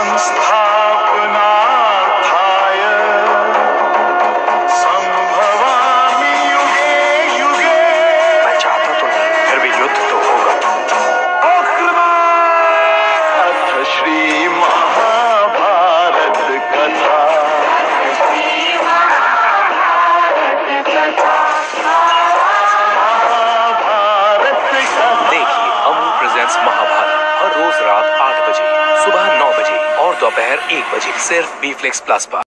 संस्थापनार्थाय संभवामि युगे युगे। मैं चाहता तो नहीं फिर भी युद्ध तो होगा। श्री महाभारत कथा। महाभारत कथा देखिए अमू प्रेजेंट्स महाभारत। दोपहर एक बजे सिर्फ़ बी फ्लेक्स प्लस पर।